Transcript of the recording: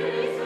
Jesus.